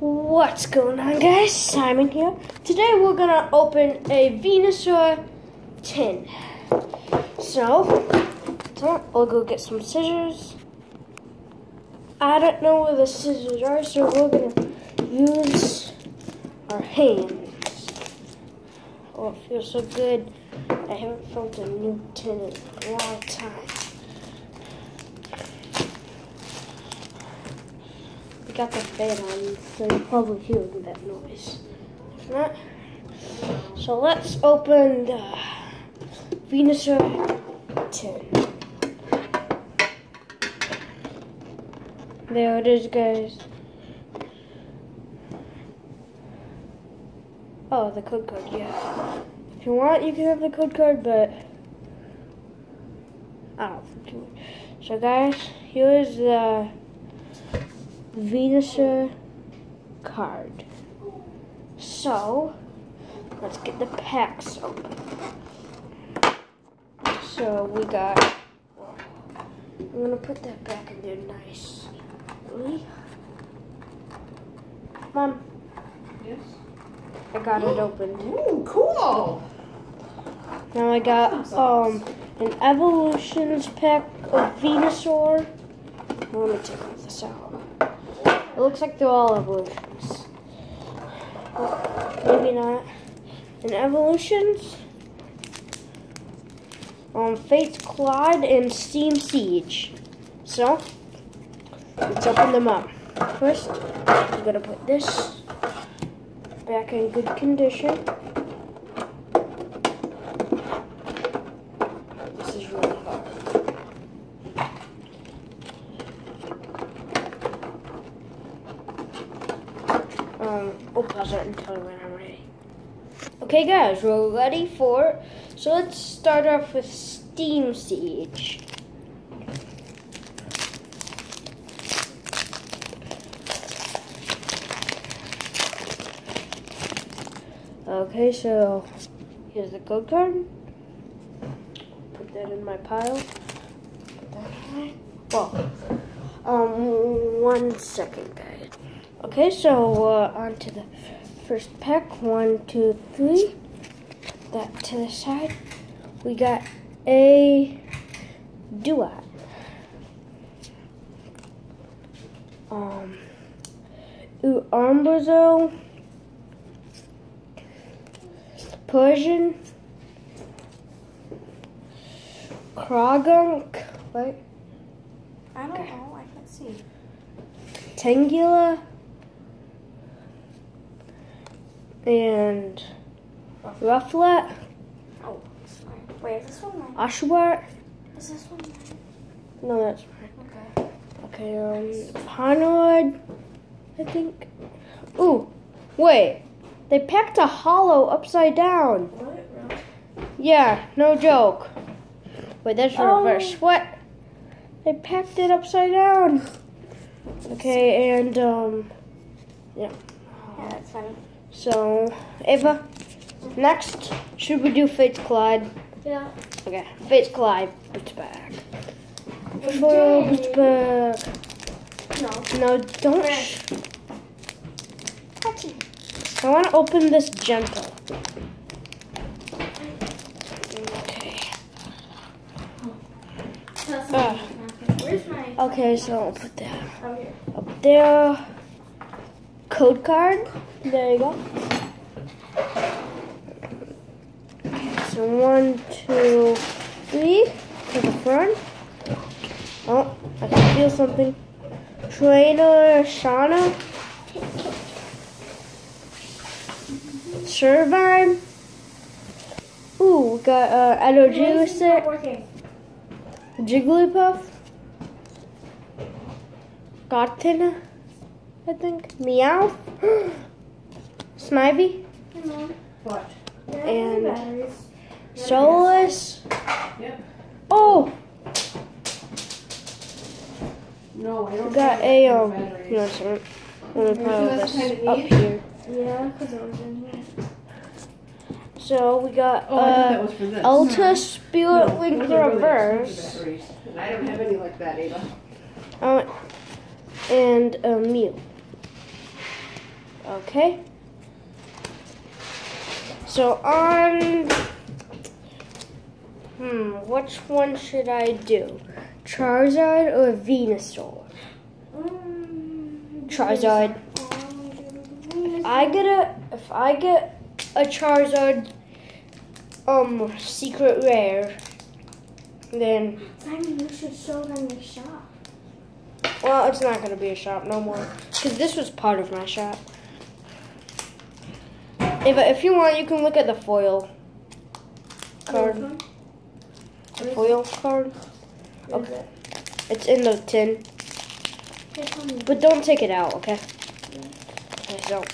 What's going on, guys? Simon here. Today we're gonna open a Venusaur tin. So, so we'll go get some scissors. I don't know where the scissors are, so we're gonna use our hands. Oh, it feels so good. I haven't felt a new tin in a long time. We got the fan on, so you probably hear that noise. If not, so let's open the Venusaur tin. There it is, guys. Oh, the code card, yeah. If you want, you can have the code card, but I don't think you. So, guys, here's the Venusaur card. So, let's get the packs open. So, we got. I'm gonna put that back in there nice. Really? Mom, Yes. I got it opened. Ooh, cool. Now I got um an evolutions pack of Venusaur. Let me take this out. It looks like they're all evolutions. Maybe not. An evolutions. Um, Fate's Collide and Steam Siege. So, let's open them up. First, I'm gonna put this back in good condition. This is really hard. Um, I'll pause it you when I'm ready. Okay, guys, we're ready for. So let's start off with Steam Siege. Okay, so here's the code card. Put that in my pile. Put that. Well, um, one second, guys. Okay, so uh, on to the first pack. One, two, three. That to the side. We got a duat. Um, Uambozo. Persian, Croagunk, right? I don't Okay. know. I can't see. Tangela, and Rufflet, Oh, sorry. Wait, is this one mine? Is this one mine? No, that's right. Okay. Okay, um, I think. Ooh, wait. They packed a holo upside down. What? Yeah, no joke. Wait, that's Oh. reverse. What? They packed it upside down. Okay, and um, Yeah, that's fine. So Ava, next should we do Fate's Collide? Yeah. Okay, Fate's Collide. Boots back. Before boots back. No. No, don't. I want to open this gentle. Okay. Ah. Where's my? Okay, so I'll put that. Up there. Code card. There you go. Okay, so one, two, three to the front. Oh, I can feel something. Trainer Shauna. Servine. Ooh, we got uh, energy This is not set. working. Jigglypuff. Gotten, I think. Meow. Snivy. What? And-. Solus. Yep. Oh, No, I don't. we got a um. batteries. No. I'm gonna pile this up here. Yeah, because was in here. So we got Oh, uh, was for this. Ultra Spirit No, Link really Reverse. batteries, I don't have any like that, Ava. Uh, and a Mew. Okay. So on. Hmm, which one should I do? Charizard or Venusaur? Um, Charizard. I get a if I get a Charizard um secret rare, then Simon, you should show them the shop. well it's not gonna be a shop no more because this was part of my shop. If if you want, you can look at the foil card. The foil card. Okay. It's in the tin, but don't take it out, okay? Okay, so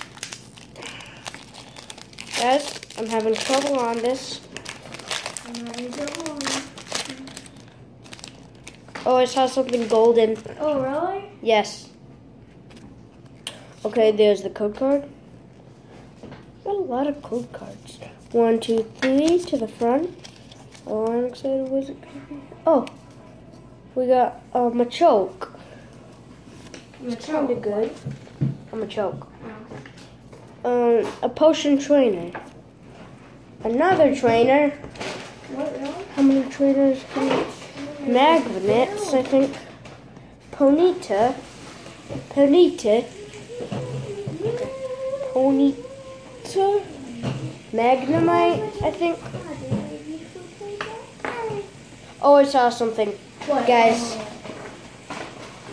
guys, I'm having trouble on this. I'm ready to go on. Oh, I saw something golden. Oh, really? Yes. Okay, there's the code card. Lot of code cards. One, two, three to the front. Oh, I'm excited. Was it? Oh, we got a choke. It's kind of good. I'm a choke. Um, a potion trainer. Another trainer. How many trainers can? Magnets, I think. Ponyta. Ponyta. Ponyta. Magnemite, I think. Oh, I saw something. What? Guys.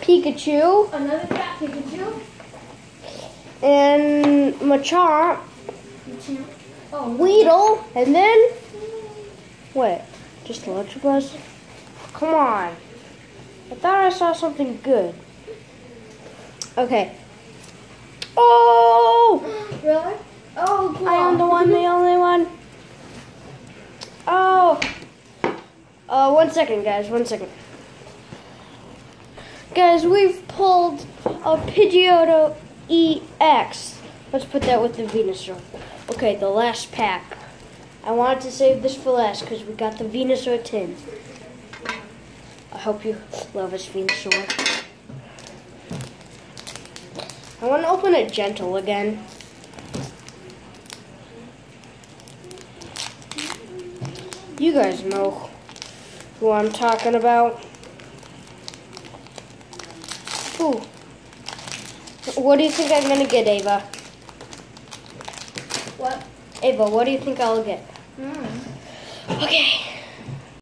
Pikachu Another fat Pikachu? and Machamp, Oh, Weedle, and then what? Just Electabuzz? Come on. I thought I saw something good. Okay. Oh! Really? Oh, cool. I am the one, the only one. Oh. Uh, one second, guys. One second. Guys, we've pulled a Pidgeotto EX. Let's put that with the Venusaur. Okay, the last pack. I wanted to save this for last because we got the Venusaur tin. I hope you love this Venusaur. I want to open it gentle again. You guys know who I'm talking about. Ooh. What do you think I'm gonna get, Ava? What? Ava, what do you think I'll get? Mm. Okay.